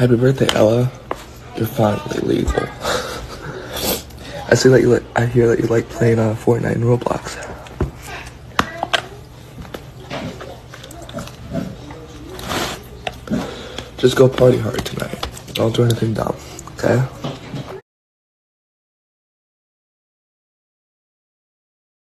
Happy birthday, Ella. You're finally legal. I see that you like. I hear that you like playing uh, Fortnite and Roblox. Just go party hard tonight. Don't do anything dumb, okay?